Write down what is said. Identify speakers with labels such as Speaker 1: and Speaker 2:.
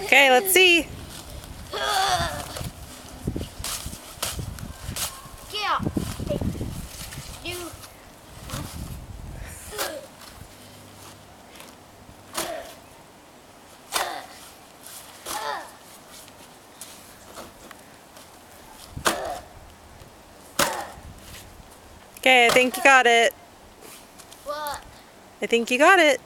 Speaker 1: Okay, let's see.
Speaker 2: Yeah. You.
Speaker 1: Okay, I think you got it.
Speaker 2: What?
Speaker 1: I think you got it.